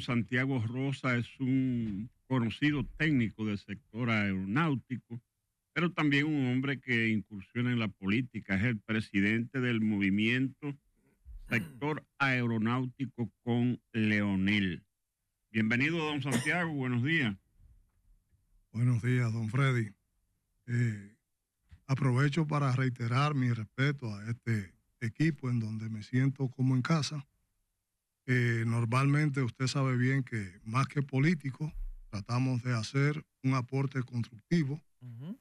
Santiago Rosa es un conocido técnico del sector aeronáutico, pero también un hombre que incursiona en la política. Es el presidente del movimiento sector aeronáutico con Leonel. Bienvenido, don Santiago. Buenos días. Buenos días, don Freddy. Eh, aprovecho para reiterar mi respeto a este equipo en donde me siento como en casa. Eh, normalmente usted sabe bien que más que político, tratamos de hacer un aporte constructivo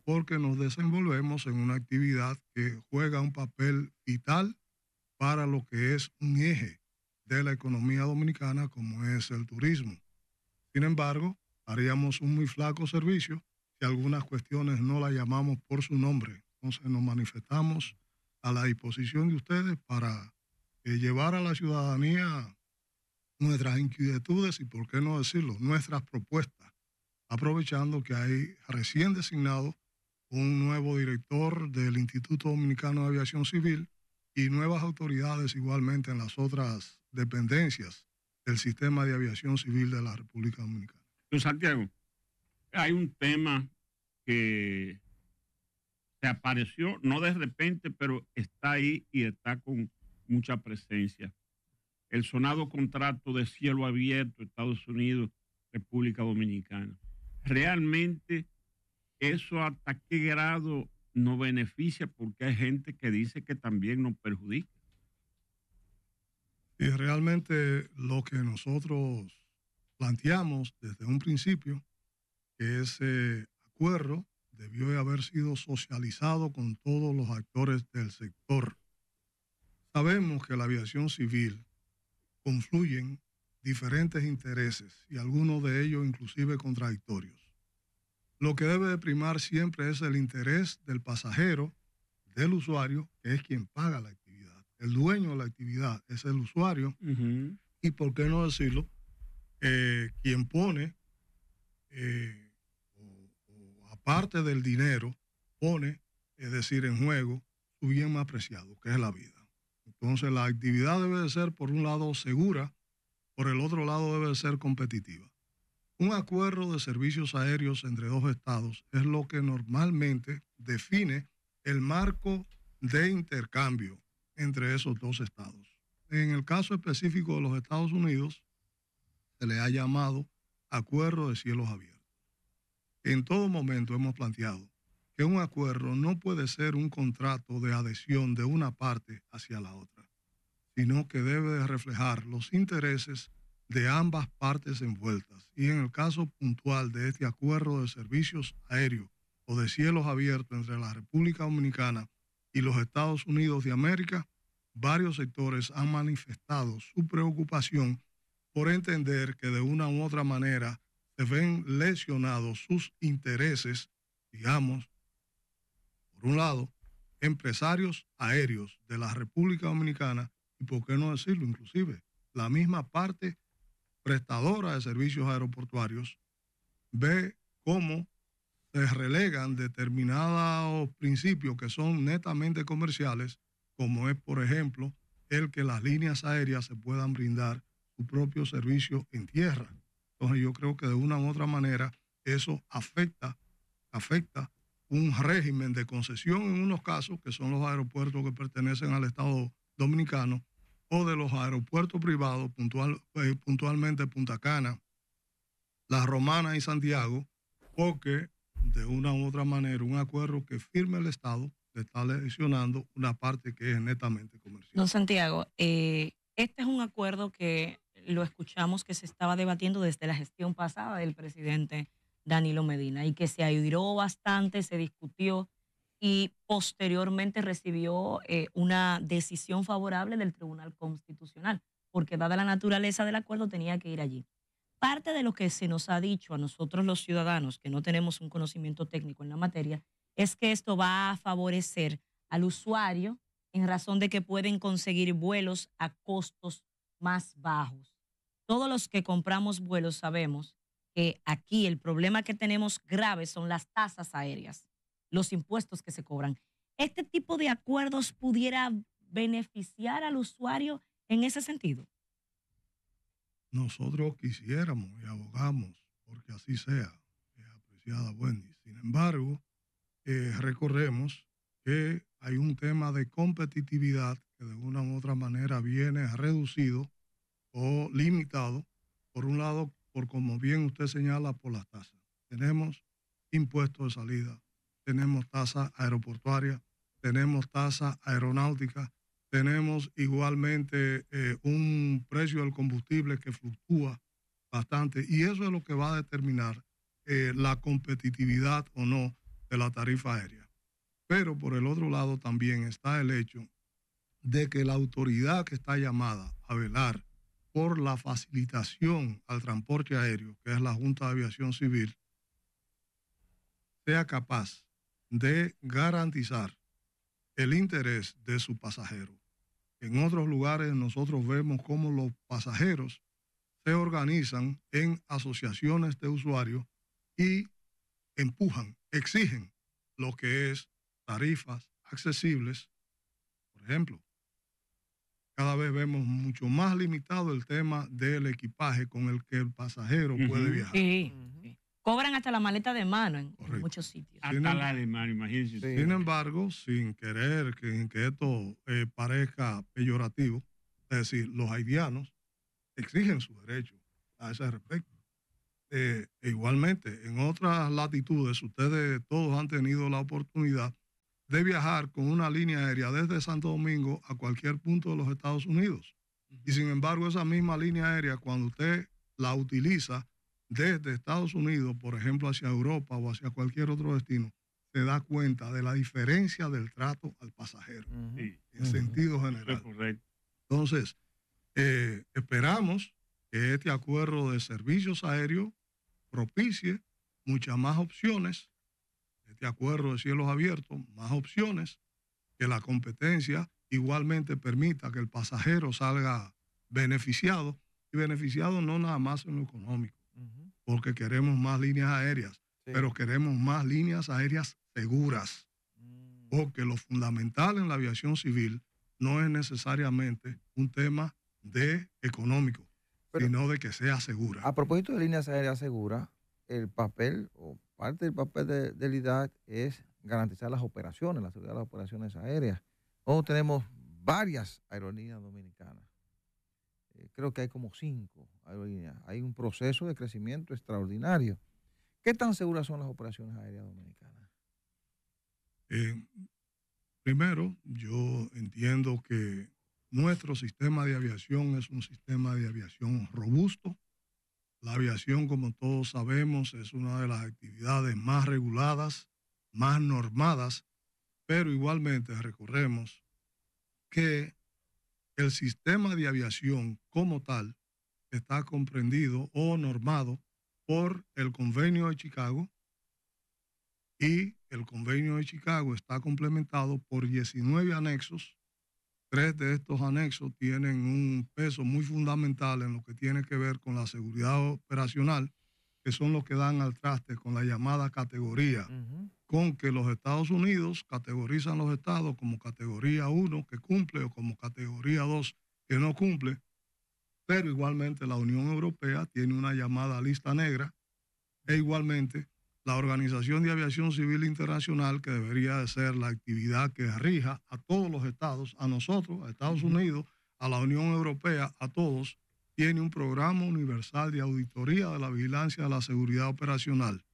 porque nos desenvolvemos en una actividad que juega un papel vital para lo que es un eje de la economía dominicana como es el turismo. Sin embargo, haríamos un muy flaco servicio si algunas cuestiones no las llamamos por su nombre. Entonces nos manifestamos a la disposición de ustedes para eh, llevar a la ciudadanía nuestras inquietudes y, por qué no decirlo, nuestras propuestas, aprovechando que hay recién designado un nuevo director del Instituto Dominicano de Aviación Civil y nuevas autoridades igualmente en las otras dependencias del sistema de aviación civil de la República Dominicana. Don Santiago, hay un tema que se apareció, no de repente, pero está ahí y está con mucha presencia. El sonado contrato de cielo abierto Estados Unidos, República Dominicana. Realmente eso hasta qué grado nos beneficia porque hay gente que dice que también nos perjudica. Y realmente lo que nosotros planteamos desde un principio, que ese acuerdo debió haber sido socializado con todos los actores del sector. Sabemos que la aviación civil confluyen diferentes intereses y algunos de ellos inclusive contradictorios. Lo que debe de primar siempre es el interés del pasajero, del usuario, que es quien paga la actividad. El dueño de la actividad es el usuario y, por qué no decirlo, eh, quien pone eh, parte del dinero pone, es decir, en juego su bien más preciado, que es la vida. Entonces la actividad debe de ser, por un lado, segura, por el otro lado debe de ser competitiva. Un acuerdo de servicios aéreos entre dos estados es lo que normalmente define el marco de intercambio entre esos dos estados. En el caso específico de los Estados Unidos, se le ha llamado acuerdo de cielos abiertos. En todo momento hemos planteado que un acuerdo no puede ser un contrato de adhesión de una parte hacia la otra, sino que debe de reflejar los intereses de ambas partes envueltas. Y en el caso puntual de este acuerdo de servicios aéreos o de cielos abiertos entre la República Dominicana y los Estados Unidos de América, varios sectores han manifestado su preocupación por entender que de una u otra manera se ven lesionados sus intereses, digamos, por un lado, empresarios aéreos de la República Dominicana y, por qué no decirlo, inclusive, la misma parte prestadora de servicios aeroportuarios ve cómo se relegan determinados principios que son netamente comerciales, como es, por ejemplo, el que las líneas aéreas se puedan brindar su propio servicio en tierra. Entonces yo creo que de una u otra manera eso afecta, afecta un régimen de concesión en unos casos, que son los aeropuertos que pertenecen al Estado dominicano, o de los aeropuertos privados, puntual, eh, puntualmente Punta Cana, La Romana y Santiago, porque de una u otra manera un acuerdo que firme el Estado le está lesionando una parte que es netamente comercial. Don Santiago, eh, este es un acuerdo que lo escuchamos que se estaba debatiendo desde la gestión pasada del presidente Danilo Medina y que se ayudó bastante, se discutió y posteriormente recibió eh, una decisión favorable del Tribunal Constitucional, porque dada la naturaleza del acuerdo tenía que ir allí. Parte de lo que se nos ha dicho a nosotros los ciudadanos que no tenemos un conocimiento técnico en la materia es que esto va a favorecer al usuario en razón de que pueden conseguir vuelos a costos más bajos. Todos los que compramos vuelos sabemos que aquí el problema que tenemos grave son las tasas aéreas, los impuestos que se cobran. ¿Este tipo de acuerdos pudiera beneficiar al usuario en ese sentido? nosotros quisiéramos y abogamos porque así sea, eh, apreciada Wendy. Sin embargo, eh, recorremos que hay un tema de competitividad que de una u otra manera viene reducido o limitado, por un lado, por como bien usted señala, por las tasas. Tenemos impuestos de salida, tenemos tasa aeroportuaria, tenemos tasa aeronáutica, tenemos igualmente eh, un precio del combustible que fluctúa bastante y eso es lo que va a determinar eh, la competitividad o no de la tarifa aérea. Pero por el otro lado también está el hecho de que la autoridad que está llamada a velar por la facilitación al transporte aéreo, que es la Junta de Aviación Civil, sea capaz de garantizar el interés de su pasajero. En otros lugares nosotros vemos cómo los pasajeros se organizan en asociaciones de usuarios y empujan, exigen lo que es tarifas accesibles. Por ejemplo, cada vez vemos mucho más limitado el tema del equipaje con el que el pasajero puede viajar. Sí, Cobran hasta la maleta de mano en, muchos sitios. Hasta la de mano, imagínense. Sin embargo, sin querer que, que esto eh, parezca peyorativo, es decir, los haitianos exigen su derecho a ese respecto. Eh, e igualmente, en otras latitudes, ustedes todos han tenido la oportunidad de viajar con una línea aérea desde Santo Domingo a cualquier punto de los Estados Unidos. Y sin embargo, esa misma línea aérea, cuando usted la utiliza desde Estados Unidos, por ejemplo, hacia Europa o hacia cualquier otro destino, se da cuenta de la diferencia del trato al pasajero, en sentido general. Entonces, eh, esperamos que este acuerdo de servicios aéreos propicie muchas más opciones, este acuerdo de cielos abiertos, más opciones, que la competencia igualmente permita que el pasajero salga beneficiado y beneficiado no nada más en lo económico, porque queremos más líneas aéreas, pero queremos más líneas aéreas seguras, mm. porque lo fundamental en la aviación civil no es necesariamente un tema de económico sino de que sea segura. A propósito de líneas aéreas seguras, el papel o parte del papel de, del IDAC es garantizar las operaciones, la seguridad de las operaciones aéreas. Nosotros tenemos varias aerolíneas dominicanas. Eh, creo que hay como cinco aerolíneas. Hay un proceso de crecimiento extraordinario. ¿Qué tan seguras son las operaciones aéreas dominicanas? Eh, primero, yo entiendo que nuestro sistema de aviación es un sistema de aviación robusto. La aviación, como todos sabemos, es una de las actividades más reguladas, más normadas, pero igualmente recordemos que el sistema de aviación como tal está comprendido o normado por el convenio de Chicago y el convenio de Chicago está complementado por 19 anexos. Tres de estos anexos tienen un peso muy fundamental en lo que tiene que ver con la seguridad operacional, que son los que dan al traste con la llamada categoría, con que los Estados Unidos categorizan los estados como categoría 1 que cumple o como categoría 2 que no cumple, pero igualmente la Unión Europea tiene una llamada lista negra e igualmente la Organización de Aviación Civil Internacional, que debería de ser la actividad que rija a todos los estados, a nosotros, a Estados Unidos, a la Unión Europea, a todos, tiene un programa universal de auditoría de la vigilancia de la seguridad operacional.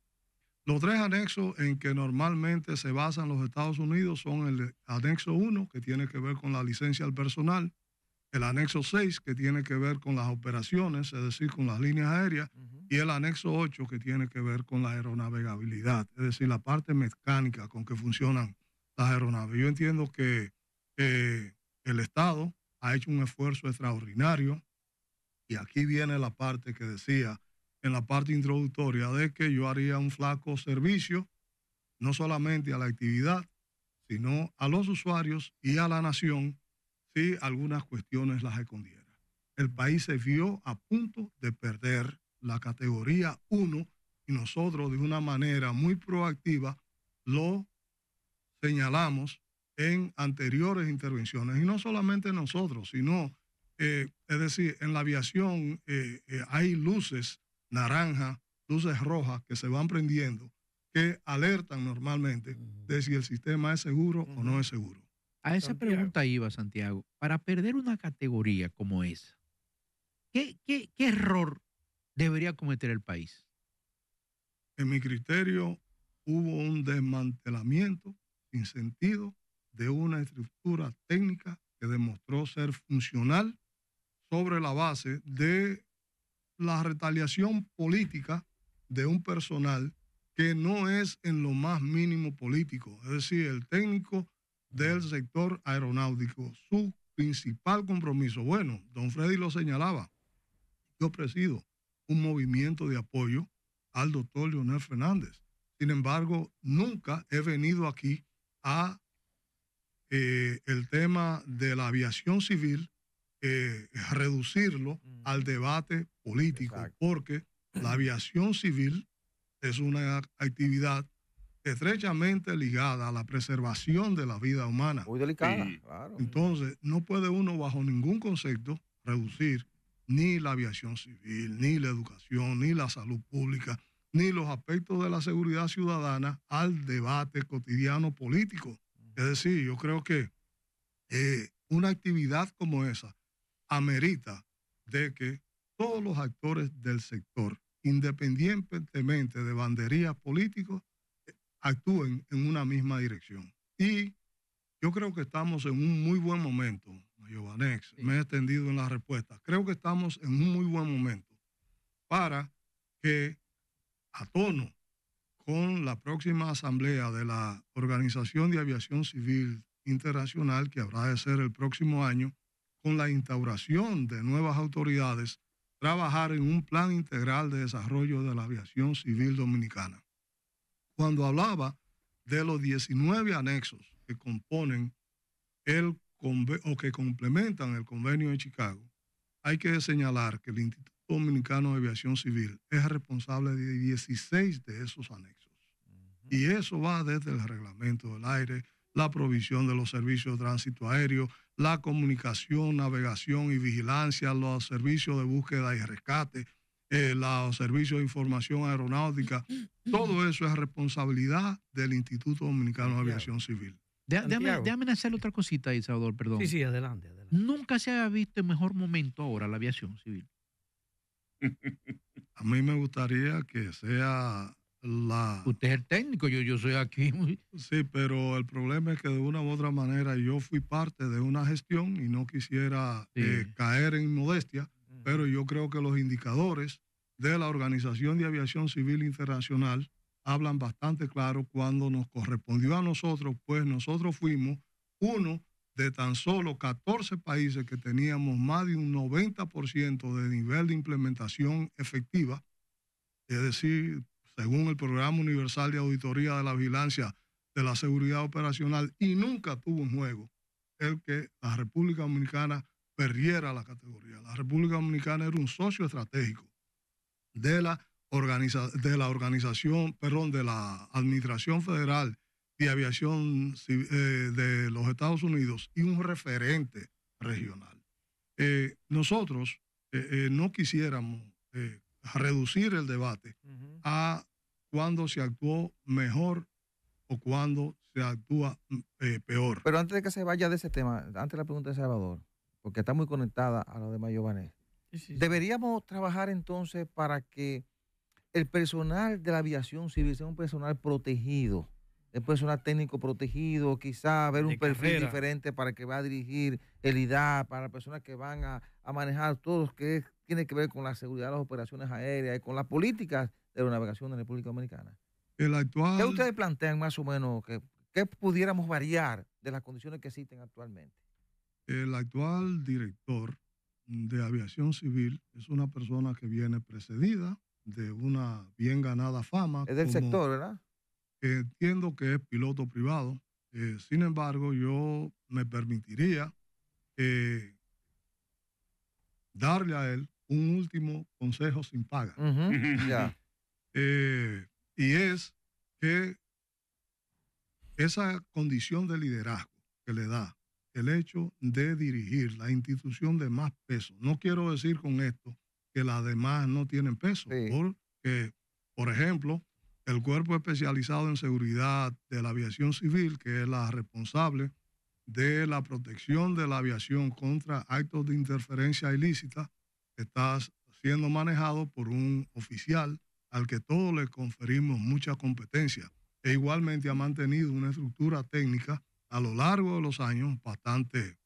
Los tres anexos en que normalmente se basan los Estados Unidos son el anexo 1, que tiene que ver con la licencia del personal, el anexo 6, que tiene que ver con las operaciones, es decir, con las líneas aéreas, y el anexo 8 que tiene que ver con la aeronavegabilidad, es decir, la parte mecánica con que funcionan las aeronaves. Yo entiendo que el Estado ha hecho un esfuerzo extraordinario y aquí viene la parte que decía en la parte introductoria de que yo haría un flaco servicio no solamente a la actividad, sino a los usuarios y a la nación si algunas cuestiones las escondiera. El país se vio a punto de perder la categoría 1 y nosotros de una manera muy proactiva lo señalamos en anteriores intervenciones. Y no solamente nosotros, sino eh, es decir, en la aviación eh, eh, hay luces naranja, luces rojas que se van prendiendo, que alertan normalmente de si el sistema es seguro o no es seguro. A esa Santiago. pregunta iba, Santiago. Para perder una categoría como esa, ¿qué, qué, qué error debería cometer el país? En mi criterio, hubo un desmantelamiento sin sentido de una estructura técnica que demostró ser funcional sobre la base de la retaliación política de un personal que no es en lo más mínimo político. Es decir, el técnico del sector aeronáutico, su principal compromiso, bueno, don Freddy lo señalaba, yo presido un movimiento de apoyo al doctor Leonel Fernández. Sin embargo, nunca he venido aquí a eh, el tema de la aviación civil, eh, reducirlo Mm. al debate político, Exacto. porque la aviación civil es una actividad estrechamente ligada a la preservación de la vida humana. Muy delicada, claro. Entonces, no puede uno bajo ningún concepto reducir ni la aviación civil, ni la educación, ni la salud pública, ni los aspectos de la seguridad ciudadana al debate cotidiano político. Es decir, yo creo que eh, una actividad como esa amerita de que todos los actores del sector, independientemente de banderías políticos, actúen en una misma dirección. Y yo creo que estamos en un muy buen momento, Giovanex. Me he extendido en la respuesta. Creo que estamos en un muy buen momento para que, a tono con la próxima asamblea de la Organización de Aviación Civil Internacional, que habrá de ser el próximo año, con la instauración de nuevas autoridades, trabajar en un plan integral de desarrollo de la aviación civil dominicana. Cuando hablaba de los 19 anexos que componen el o que complementan el convenio de Chicago, hay que señalar que el Instituto Dominicano de Aviación Civil es responsable de 16 de esos anexos. Y eso va desde el reglamento del aire, la provisión de los servicios de tránsito aéreo, la comunicación, navegación y vigilancia, los servicios de búsqueda y rescate, eh, los servicios de información aeronáutica. Todo eso es responsabilidad del Instituto Dominicano de Aviación Civil. De- déjame, déjame hacer otra cosita ahí, Salvador, perdón. Sí, sí, adelante, adelante. Nunca se había visto en mejor momento ahora la aviación civil. A mí me gustaría que sea la... Usted es el técnico, yo, yo soy aquí. Sí, pero el problema es que de una u otra manera yo fui parte de una gestión y no quisiera Sí. eh, caer en modestia, pero yo creo que los indicadores de la Organización de Aviación Civil Internacional hablan bastante claro cuando nos correspondió a nosotros, pues nosotros fuimos uno de tan solo 14 países que teníamos más de un 90% de nivel de implementación efectiva, es decir, según el Programa Universal de Auditoría de la Vigilancia de la Seguridad Operacional, y nunca tuvo en juego el que la República Dominicana perdiera la categoría. La República Dominicana era un socio estratégico de la, organiza- de la organización, perdón, de la Administración Federal de Aviación eh, de los Estados Unidos y un referente regional. Eh, nosotros eh, no quisiéramos reducir el debate a cuando se actuó mejor o cuando se actúa eh, peor. Pero antes de que se vaya de ese tema, antes de la pregunta de Salvador, porque está muy conectada a lo de Sí, sí, sí. deberíamos trabajar entonces para que el personal de la aviación civil sea un personal protegido, el personal técnico protegido, quizá ver un De perfil carrera. diferente para que va a dirigir el IDA, para personas que van a, a manejar todo lo que es- tiene que ver con la seguridad de las operaciones aéreas y con las políticas de la navegación en la República Dominicana. El actual, ¿Qué ustedes plantean más o menos que, que pudiéramos variar de las condiciones que existen actualmente? el actual director de aviación civil es una persona que viene precedida de una bien ganada fama. Es del como- sector, ¿verdad? Entiendo que es piloto privado. Eh, sin embargo, yo me permitiría eh, darle a él un último consejo sin paga. Eh, y es que esa condición de liderazgo que le da el hecho de dirigir la institución de más peso. No quiero decir con esto que las demás no tienen peso, Sí. porque, por ejemplo, el Cuerpo Especializado en Seguridad de la Aviación Civil, que es la responsable de la protección de la aviación contra actos de interferencia ilícita, está siendo manejado por un oficial al que todos le conferimos mucha competencia e igualmente ha mantenido una estructura técnica a lo largo de los años bastante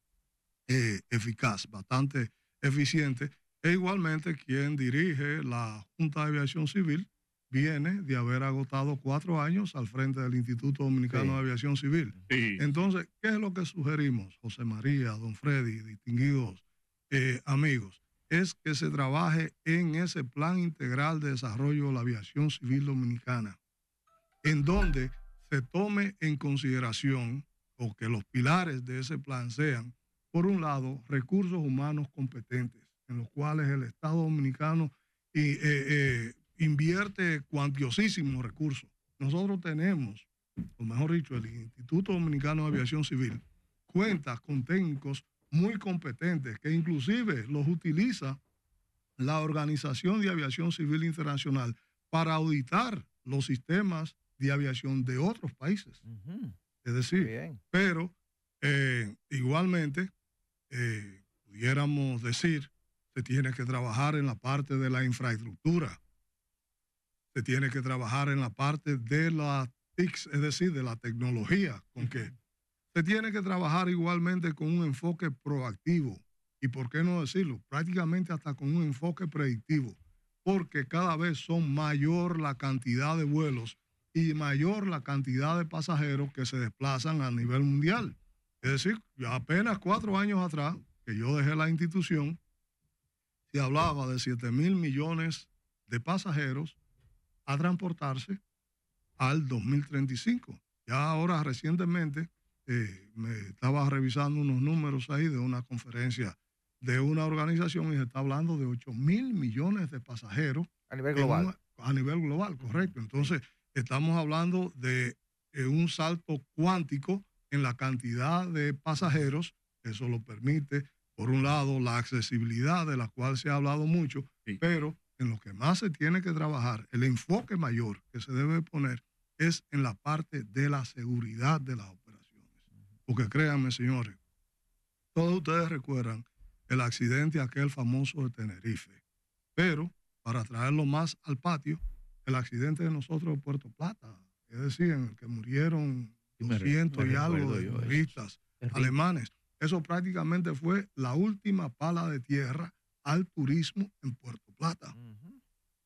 eh, eficaz, bastante eficiente, e igualmente quien dirige la Junta de Aviación Civil viene de haber agotado cuatro años al frente del Instituto Dominicano Sí. de Aviación Civil. Sí. Entonces, ¿qué es lo que sugerimos, José María, don Freddy, distinguidos eh, amigos? Es que se trabaje en ese plan integral de desarrollo de la aviación civil dominicana, en donde se tome en consideración o que los pilares de ese plan sean, por un lado, recursos humanos competentes, en los cuales el Estado dominicano y, eh, eh, invierte cuantiosísimos recursos. Nosotros tenemos o mejor dicho, el Instituto Dominicano de Aviación Civil, cuenta con técnicos muy competentes que inclusive los utiliza la Organización de Aviación Civil Internacional para auditar los sistemas de aviación de otros países. Es decir, Bien. pero eh, igualmente, eh, pudiéramos decir, se tiene que trabajar en la parte de la infraestructura, se tiene que trabajar en la parte de la TICS, es decir, de la tecnología, con que se tiene que trabajar igualmente con un enfoque proactivo y, por qué no decirlo, prácticamente hasta con un enfoque predictivo, porque cada vez son mayor la cantidad de vuelos y mayor la cantidad de pasajeros que se desplazan a nivel mundial. Es decir, apenas cuatro años atrás, que yo dejé la institución, se hablaba de 7 mil millones de pasajeros a transportarse al 2035. Ya ahora recientemente eh, me estaba revisando unos números ahí de una conferencia de una organización y se está hablando de 8 mil millones de pasajeros A nivel global. a nivel global, correcto. Entonces, estamos hablando de eh, un salto cuántico en la cantidad de pasajeros. Eso lo permite, por un lado, la accesibilidad de la cual se ha hablado mucho, Sí. pero en lo que más se tiene que trabajar, el enfoque mayor que se debe poner es en la parte de la seguridad de las operaciones. Porque créanme, señores, todos ustedes recuerdan el accidente aquel famoso de Tenerife. Pero, para traerlo más al patio, el accidente de nosotros de Puerto Plata, es decir, en el que murieron Sí, me re- 200 me y algo de turistas alemanes. Eso prácticamente fue la última pala de tierra al turismo en Puerto Plata.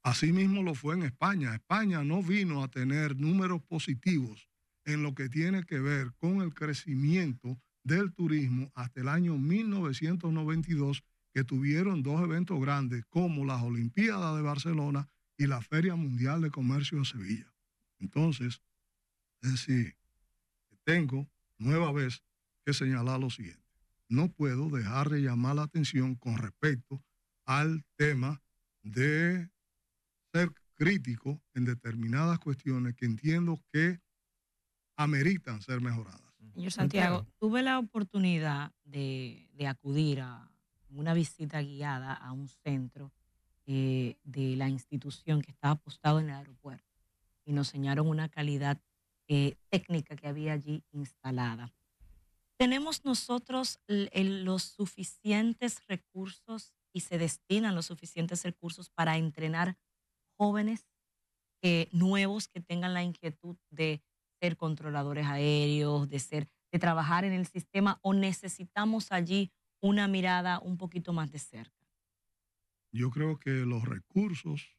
Asimismo lo fue en España. España no vino a tener números positivos en lo que tiene que ver con el crecimiento del turismo hasta el año 1992, que tuvieron dos eventos grandes como las Olimpiadas de Barcelona y la Feria Mundial de Comercio de Sevilla. Entonces, es decir, tengo nueva vez que señalar lo siguiente. No puedo dejar de llamar la atención con respecto al tema de ser crítico en determinadas cuestiones que entiendo que ameritan ser mejoradas. Señor Santiago, tuve la oportunidad de, de acudir a una visita guiada a un centro eh, de la institución que estaba apostado en el aeropuerto y nos enseñaron una calidad eh, técnica que había allí instalada. ¿Tenemos nosotros l- el- los suficientes recursos se destinan los suficientes recursos para entrenar jóvenes eh, nuevos que tengan la inquietud de ser controladores aéreos, de ser, de trabajar en el sistema, o necesitamos allí una mirada un poquito más de cerca? Yo creo que los recursos,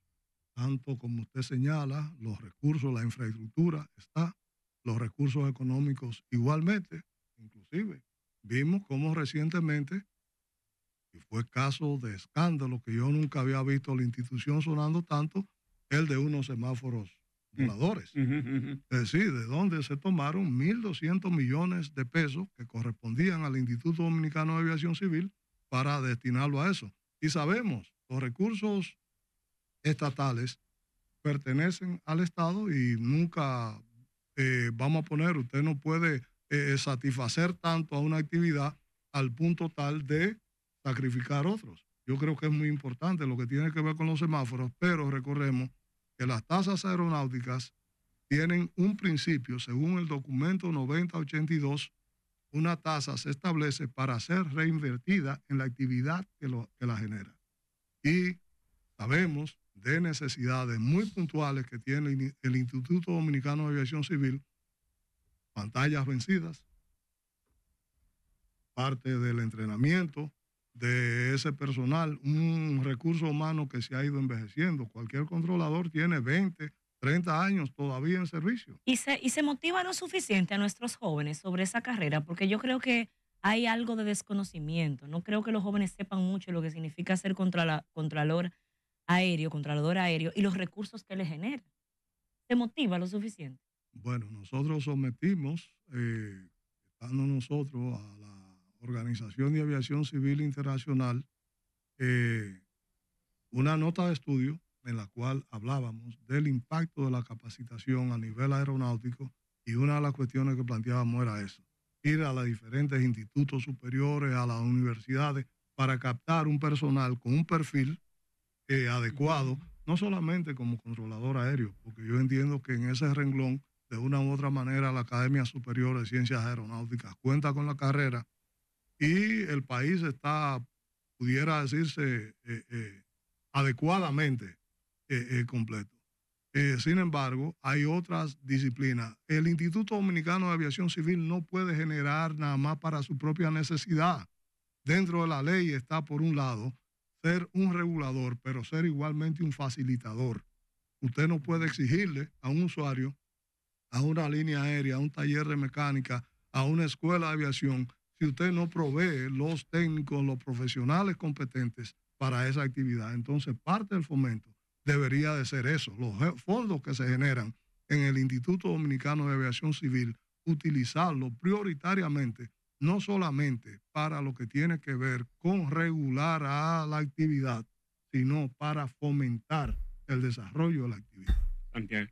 tanto como usted señala, los recursos, la infraestructura está, los recursos económicos igualmente, inclusive. Vimos cómo recientemente, y fue caso de escándalo que yo nunca había visto la institución sonando tanto, el de unos semáforos Mm. voladores. Es decir, de donde se tomaron 1.200 millones de pesos que correspondían al Instituto Dominicano de Aviación Civil para destinarlo a eso. Y sabemos, los recursos estatales pertenecen al Estado y nunca eh, vamos a poner, usted no puede eh, satisfacer tanto a una actividad al punto tal de sacrificar otros. Yo creo que es muy importante lo que tiene que ver con los semáforos, pero recordemos que las tasas aeronáuticas tienen un principio, según el documento 9082, una tasa se establece para ser reinvertida en la actividad que, lo, que la genera. Y sabemos de necesidades muy puntuales que tiene el Instituto Dominicano de Aviación Civil, pantallas vencidas, parte del entrenamiento de ese personal, un recurso humano que se ha ido envejeciendo. Cualquier controlador tiene 20, 30 años todavía en servicio. Y se, y se motiva lo suficiente a nuestros jóvenes sobre esa carrera, porque yo creo que hay algo de desconocimiento. No creo que los jóvenes sepan mucho lo que significa ser contra contralor aéreo, controlador aéreo y los recursos que le genera. ¿Se motiva lo suficiente? Bueno, nosotros sometimos, eh, estando nosotros a la Organización de Aviación Civil Internacional, eh, una nota de estudio en la cual hablábamos del impacto de la capacitación a nivel aeronáutico y una de las cuestiones que planteábamos era eso, ir a los diferentes institutos superiores, a las universidades, para captar un personal con un perfil eh, adecuado, no solamente como controlador aéreo, porque yo entiendo que en ese renglón, de una u otra manera, la Academia Superior de Ciencias Aeronáuticas cuenta con la carrera y el país está, pudiera decirse, eh, eh, adecuadamente completo. sin embargo, hay otras disciplinas. El Instituto Dominicano de Aviación Civil no puede generar nada más para su propia necesidad. Dentro de la ley está, por un lado, ser un regulador, pero ser igualmente un facilitador. Usted no puede exigirle a un usuario, a una línea aérea, a un taller de mecánica, a una escuela de aviación, si usted no provee los técnicos, los profesionales competentes para esa actividad. Entonces, parte del fomento debería de ser eso, los fondos que se generan en el Instituto Dominicano de Aviación Civil, utilizarlos prioritariamente no solamente para lo que tiene que ver con regular a la actividad, sino para fomentar el desarrollo de la actividad. Santiago.